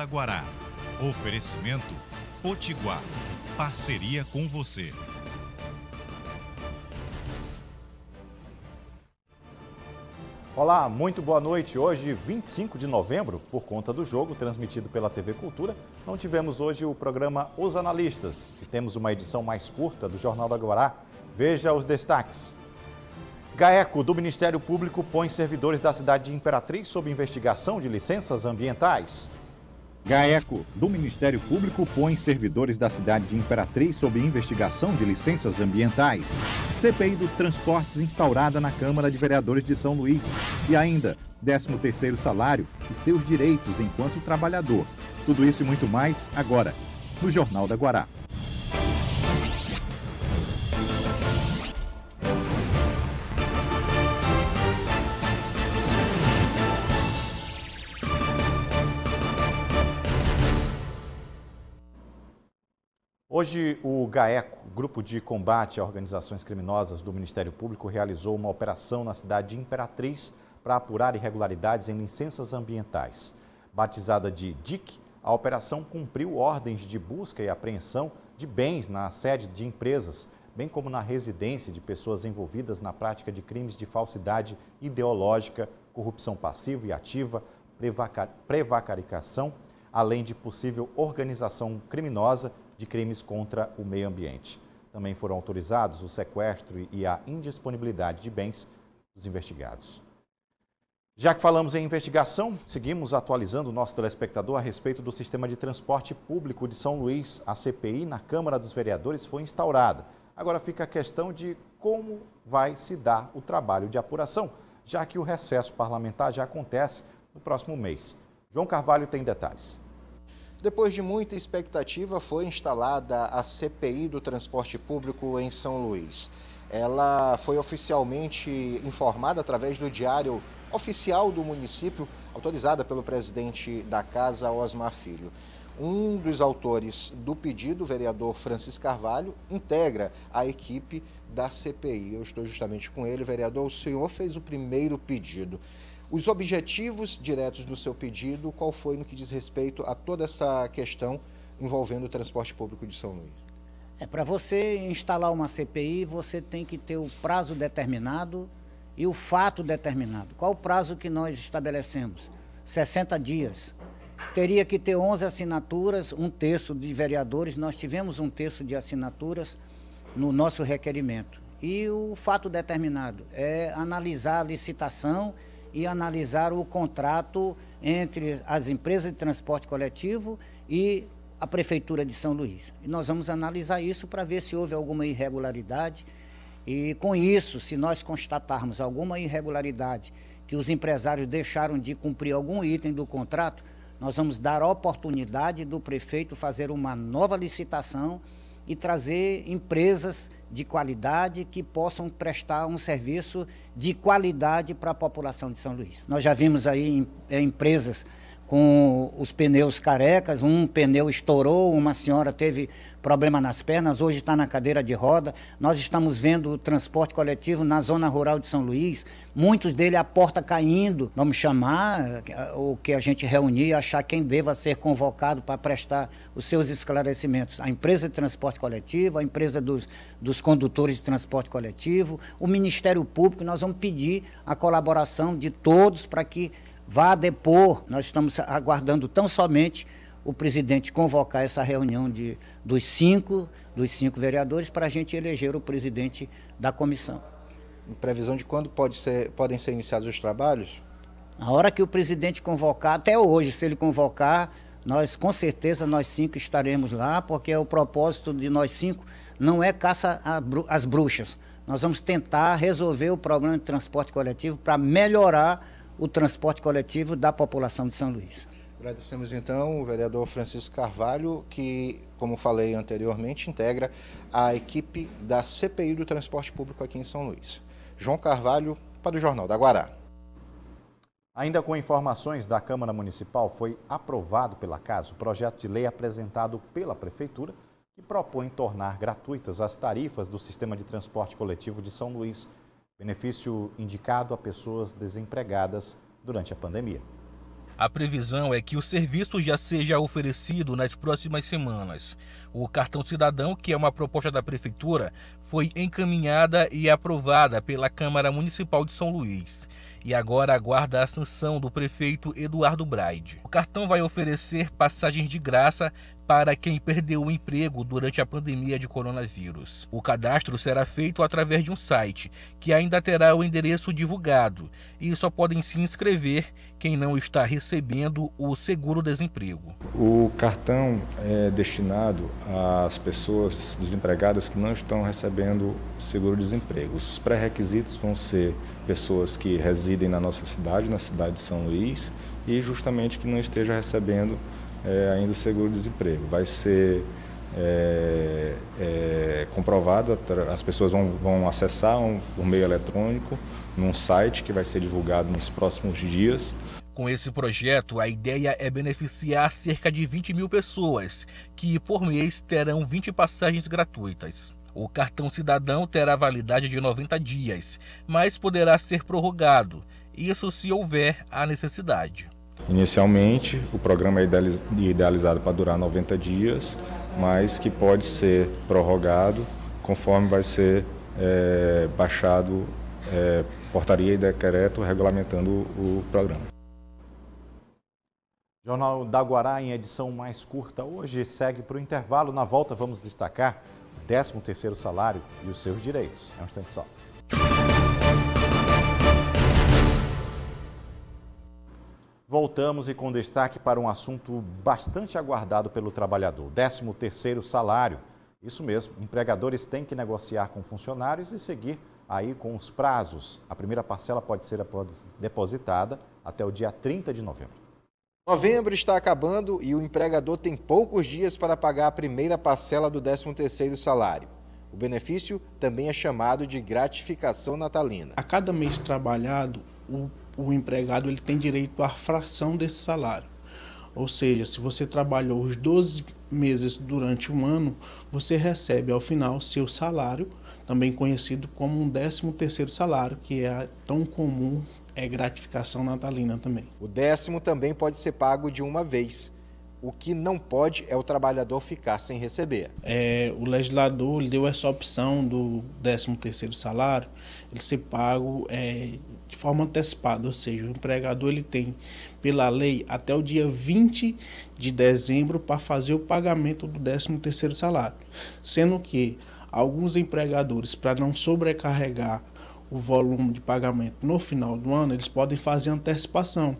da Guará. Oferecimento Potiguar. Parceria com você. Olá, muito boa noite. Hoje, 25 de novembro, por conta do jogo transmitido pela TV Cultura, não tivemos hoje o programa Os Analistas e temos uma edição mais curta do Jornal da Guará. Veja os destaques. GAECO do Ministério Público põe servidores da cidade de Imperatriz sob investigação de licenças ambientais. GAECO do Ministério Público põe servidores da cidade de Imperatriz sob investigação de licenças ambientais. CPI dos transportes instaurada na Câmara de Vereadores de São Luís. E ainda, 13º salário e seus direitos enquanto trabalhador. Tudo isso e muito mais agora, no Jornal da Guará. Hoje, o GAECO, Grupo de Combate a Organizações Criminosas do Ministério Público, realizou uma operação na cidade de Imperatriz para apurar irregularidades em licenças ambientais. Batizada de DIC, a operação cumpriu ordens de busca e apreensão de bens na sede de empresas, bem como na residência de pessoas envolvidas na prática de crimes de falsidade ideológica, corrupção passiva e ativa, prevaricação, além de possível organização criminosa de crimes contra o meio ambiente. Também foram autorizados o sequestro e a indisponibilidade de bens dos investigados. Já que falamos em investigação, seguimos atualizando o nosso telespectador a respeito do sistema de transporte público de São Luís. A CPI na Câmara dos Vereadores foi instaurada. Agora fica a questão de como vai se dar o trabalho de apuração, já que o recesso parlamentar já acontece no próximo mês. João Carvalho tem detalhes. Depois de muita expectativa, foi instalada a CPI do transporte público em São Luís. Ela foi oficialmente informada através do diário oficial do município, autorizada pelo presidente da casa, Osmar Filho. Um dos autores do pedido, o vereador Francis Carvalho, integra a equipe da CPI. Eu estou justamente com ele. Vereador, o senhor fez o primeiro pedido. Os objetivos diretos do seu pedido, qual foi no que diz respeito a toda essa questão envolvendo o transporte público de São Luís? É, para você instalar uma CPI, você tem que ter o prazo determinado e o fato determinado. Qual o prazo que nós estabelecemos? 60 dias. Teria que ter 11 assinaturas, um terço de vereadores. Nós tivemos um terço de assinaturas no nosso requerimento. E o fato determinado é analisar a licitação e analisar o contrato entre as empresas de transporte coletivo e a Prefeitura de São Luís. E nós vamos analisar isso para ver se houve alguma irregularidade. E com isso, se nós constatarmos alguma irregularidade, que os empresários deixaram de cumprir algum item do contrato, nós vamos dar a oportunidade do prefeito fazer uma nova licitação e trazer empresas de qualidade que possam prestar um serviço de qualidade para a população de São Luís. Nós já vimos aí em, empresas com os pneus carecas, um pneu estourou, uma senhora teve problema nas pernas, hoje está na cadeira de roda. Nós estamos vendo o transporte coletivo na zona rural de São Luís, muitos dele a porta caindo. Vamos chamar eh, o que a gente reunir, achar quem deva ser convocado para prestar os seus esclarecimentos. A empresa de transporte coletivo, a empresa dos, dos condutores de transporte coletivo, o Ministério Público, nós vamos pedir a colaboração de todos para que vá depor. Nós estamos aguardando tão somente o presidente convocar essa reunião de, dos, cinco, dos cinco vereadores para a gente eleger o presidente da comissão. Em previsão de quando pode ser, podem ser iniciados os trabalhos? Na hora que o presidente convocar, até hoje, se ele convocar, nós com certeza, nós cinco estaremos lá, porque o propósito de nós cinco não é caça às bruxas. Nós vamos tentar resolver o problema de transporte coletivo para melhorar o transporte coletivo da população de São Luís. Agradecemos então o vereador Francisco Carvalho, que, como falei anteriormente, integra a equipe da CPI do Transporte Público aqui em São Luís. João Carvalho, para o Jornal da Guará. Ainda com informações da Câmara Municipal, foi aprovado pela Casa o projeto de lei apresentado pela Prefeitura que propõe tornar gratuitas as tarifas do sistema de transporte coletivo de São Luís benefício indicado a pessoas desempregadas durante a pandemia. A previsão é que o serviço já seja oferecido nas próximas semanas. O cartão cidadão, que é uma proposta da prefeitura, foi encaminhada e aprovada pela Câmara Municipal de São Luís e agora aguarda a sanção do prefeito Eduardo Braide. O cartão vai oferecer passagens de graça para quem perdeu o emprego durante a pandemia de coronavírus. O cadastro será feito através de um site, que ainda terá o endereço divulgado, e só podem se inscrever quem não está recebendo o seguro-desemprego. O cartão é destinado às pessoas desempregadas que não estão recebendo seguro-desemprego. Os pré-requisitos vão ser pessoas que residem na nossa cidade, na cidade de São Luís, e justamente que não esteja recebendo é, ainda o seguro-desemprego. Vai ser é, é, comprovado, as pessoas vão, vão acessar um, por meio eletrônico num site que vai ser divulgado nos próximos dias. Com esse projeto, a ideia é beneficiar cerca de 20 mil pessoas, que por mês terão 20 passagens gratuitas. O cartão cidadão terá validade de 90 dias, mas poderá ser prorrogado, isso se houver a necessidade. Inicialmente, o programa é idealizado para durar 90 dias, mas que pode ser prorrogado conforme vai ser é, baixado é, portaria e decreto regulamentando o programa. Jornal da Guará em edição mais curta hoje segue para o intervalo. Na volta vamos destacar o 13º salário e os seus direitos. É um instante só. Voltamos e com destaque para um assunto bastante aguardado pelo trabalhador, 13º salário. Isso mesmo, empregadores têm que negociar com funcionários e seguir aí com os prazos. A primeira parcela pode ser depositada até o dia 30 de novembro. Novembro está acabando e o empregador tem poucos dias para pagar a primeira parcela do 13º salário. O benefício também é chamado de gratificação natalina. A cada mês trabalhado, o o empregado ele tem direito à fração desse salário. Ou seja, se você trabalhou os 12 meses durante um ano, você recebe ao final seu salário, também conhecido como um 13 terceiro salário, que é tão comum, é gratificação natalina também. O décimo também pode ser pago de uma vez. O que não pode é o trabalhador ficar sem receber. É, o legislador deu essa opção do 13 terceiro salário, ele ser pago é, de forma antecipada, ou seja, o empregador ele tem, pela lei, até o dia 20 de dezembro para fazer o pagamento do 13º salário, sendo que alguns empregadores, para não sobrecarregar o volume de pagamento no final do ano, eles podem fazer antecipação.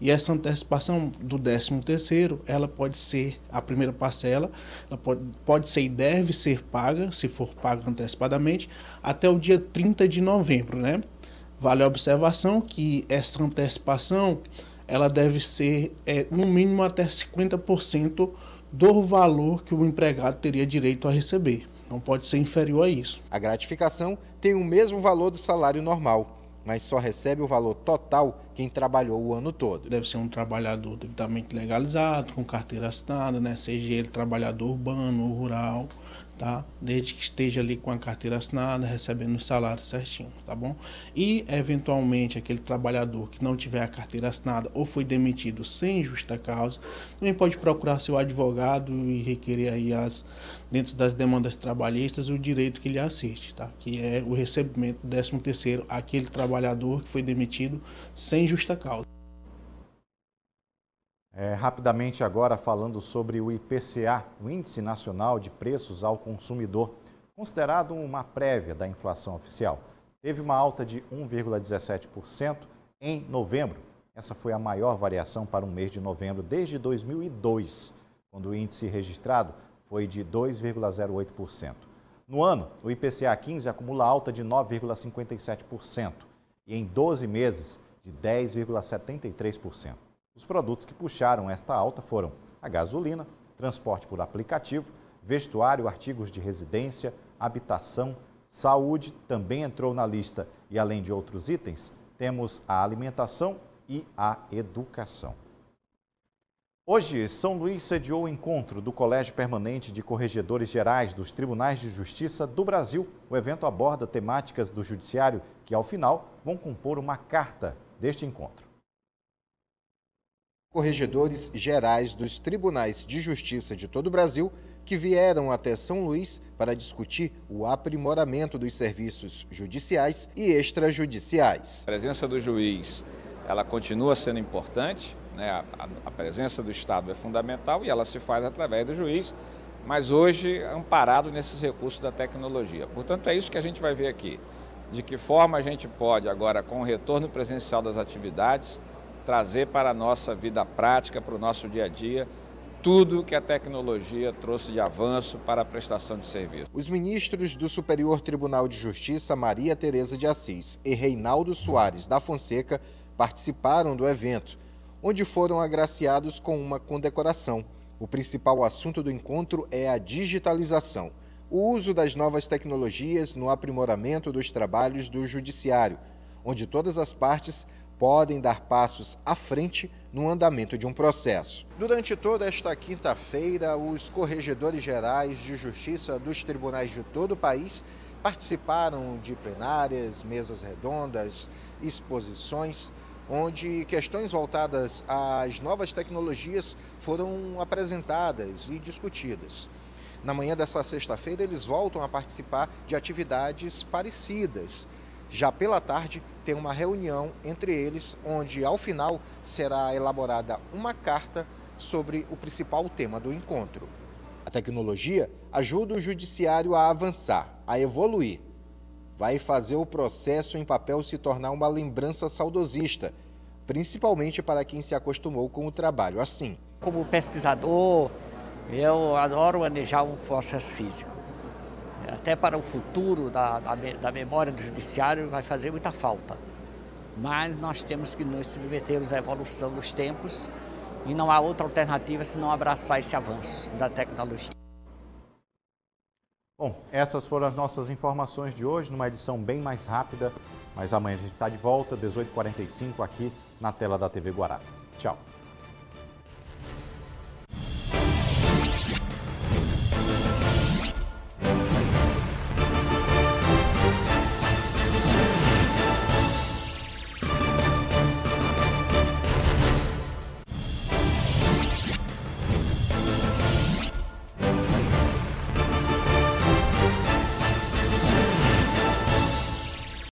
E essa antecipação do 13 terceiro, ela pode ser a primeira parcela, ela pode, pode ser e deve ser paga, se for paga antecipadamente, até o dia 30 de novembro, né? Vale a observação que essa antecipação ela deve ser é, no mínimo até 50% do valor que o empregado teria direito a receber. Não pode ser inferior a isso. A gratificação tem o mesmo valor do salário normal, mas só recebe o valor total quem trabalhou o ano todo. Deve ser um trabalhador devidamente legalizado, com carteira assinada, né? seja ele trabalhador urbano ou rural tá? Desde que esteja ali com a carteira assinada, recebendo o salário certinho, tá bom? E eventualmente aquele trabalhador que não tiver a carteira assinada ou foi demitido sem justa causa, também pode procurar seu advogado e requerer aí as dentro das demandas trabalhistas o direito que lhe assiste, tá? Que é o recebimento do 13 terceiro aquele trabalhador que foi demitido sem justa causa. É, rapidamente agora falando sobre o IPCA, o Índice Nacional de Preços ao Consumidor, considerado uma prévia da inflação oficial. Teve uma alta de 1,17% em novembro. Essa foi a maior variação para o mês de novembro desde 2002, quando o índice registrado foi de 2,08%. No ano, o IPCA 15 acumula alta de 9,57% e em 12 meses de 10,73%. Os produtos que puxaram esta alta foram a gasolina, transporte por aplicativo, vestuário, artigos de residência, habitação, saúde também entrou na lista e além de outros itens, temos a alimentação e a educação. Hoje, São Luís sediou o encontro do Colégio Permanente de Corregedores Gerais dos Tribunais de Justiça do Brasil. O evento aborda temáticas do Judiciário que, ao final, vão compor uma carta deste encontro. Corregedores gerais dos tribunais de justiça de todo o Brasil que vieram até São Luís para discutir o aprimoramento dos serviços judiciais e extrajudiciais. A presença do juiz ela continua sendo importante, né? a, a presença do Estado é fundamental e ela se faz através do juiz, mas hoje amparado nesses recursos da tecnologia. Portanto, é isso que a gente vai ver aqui. De que forma a gente pode, agora, com o retorno presencial das atividades, trazer para a nossa vida prática, para o nosso dia a dia, tudo que a tecnologia trouxe de avanço para a prestação de serviço. Os ministros do Superior Tribunal de Justiça, Maria Tereza de Assis e Reinaldo Soares da Fonseca, participaram do evento, onde foram agraciados com uma condecoração. O principal assunto do encontro é a digitalização, o uso das novas tecnologias no aprimoramento dos trabalhos do Judiciário, onde todas as partes podem dar passos à frente no andamento de um processo. Durante toda esta quinta-feira, os corregedores gerais de justiça dos tribunais de todo o país participaram de plenárias, mesas redondas, exposições, onde questões voltadas às novas tecnologias foram apresentadas e discutidas. Na manhã dessa sexta-feira, eles voltam a participar de atividades parecidas. Já pela tarde, tem uma reunião entre eles, onde ao final será elaborada uma carta sobre o principal tema do encontro. A tecnologia ajuda o judiciário a avançar, a evoluir. Vai fazer o processo em papel se tornar uma lembrança saudosista, principalmente para quem se acostumou com o trabalho assim. Como pesquisador, eu adoro manejar um processo físico até para o futuro da, da, da, memória do judiciário vai fazer muita falta. Mas nós temos que nos submetermos à evolução dos tempos e não há outra alternativa senão abraçar esse avanço da tecnologia. Bom, essas foram as nossas informações de hoje, numa edição bem mais rápida, mas amanhã a gente está de volta, 18h45, aqui na tela da TV Guará. Tchau.